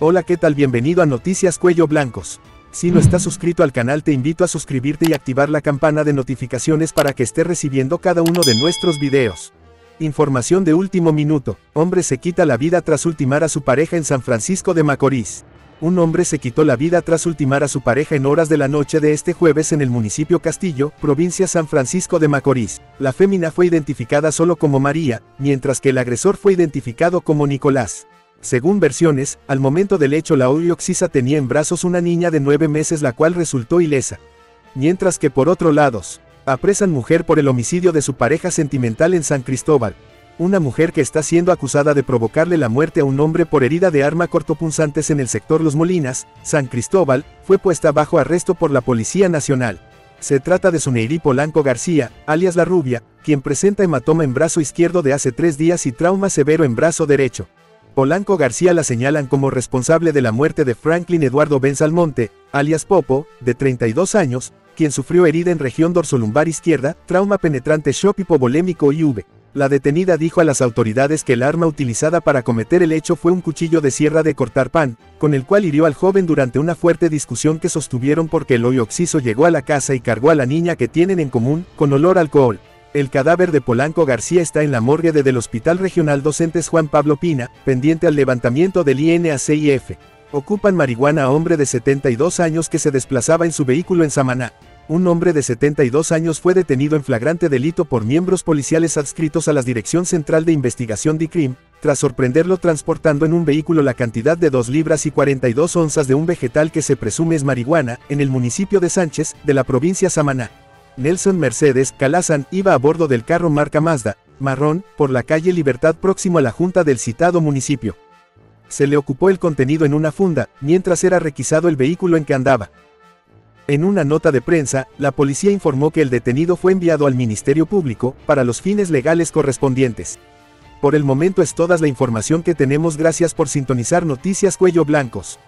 Hola qué tal bienvenido a Noticias Cuello Blancos. Si no estás suscrito al canal te invito a suscribirte y activar la campana de notificaciones para que estés recibiendo cada uno de nuestros videos. Información de último minuto, hombre se quita la vida tras ultimar a su pareja en San Francisco de Macorís. Un hombre se quitó la vida tras ultimar a su pareja en horas de la noche de este jueves en el municipio Castillo, provincia San Francisco de Macorís. La fémina fue identificada solo como María, mientras que el agresor fue identificado como Nicolás. Según versiones, al momento del hecho la Oxisa tenía en brazos una niña de nueve meses la cual resultó ilesa. Mientras que por otro lado, apresan mujer por el homicidio de su pareja sentimental en San Cristóbal. Una mujer que está siendo acusada de provocarle la muerte a un hombre por herida de arma cortopunzantes en el sector Los Molinas, San Cristóbal, fue puesta bajo arresto por la Policía Nacional. Se trata de Suneiri Polanco García, alias La Rubia, quien presenta hematoma en brazo izquierdo de hace tres días y trauma severo en brazo derecho. Polanco García la señalan como responsable de la muerte de Franklin Eduardo Benzalmonte, alias Popo, de 32 años, quien sufrió herida en región dorsolumbar izquierda, trauma penetrante shock hipovolémico IV. La detenida dijo a las autoridades que el arma utilizada para cometer el hecho fue un cuchillo de sierra de cortar pan, con el cual hirió al joven durante una fuerte discusión que sostuvieron porque el hoyo oxiso llegó a la casa y cargó a la niña que tienen en común, con olor alcohol. El cadáver de Polanco García está en la morgue del Hospital Regional Docentes Juan Pablo Pina, pendiente al levantamiento del INACIF. Ocupan marihuana a hombre de 72 años que se desplazaba en su vehículo en Samaná. Un hombre de 72 años fue detenido en flagrante delito por miembros policiales adscritos a la Dirección Central de Investigación DICRIM, tras sorprenderlo transportando en un vehículo la cantidad de 2 libras y 42 onzas de un vegetal que se presume es marihuana, en el municipio de Sánchez, de la provincia Samaná. Nelson Mercedes Calazan iba a bordo del carro marca Mazda, marrón, por la calle Libertad próximo a la junta del citado municipio. Se le ocupó el contenido en una funda, mientras era requisado el vehículo en que andaba. En una nota de prensa, la policía informó que el detenido fue enviado al Ministerio Público, para los fines legales correspondientes. Por el momento es toda la información que tenemos gracias por sintonizar Noticias Cuello Blancos.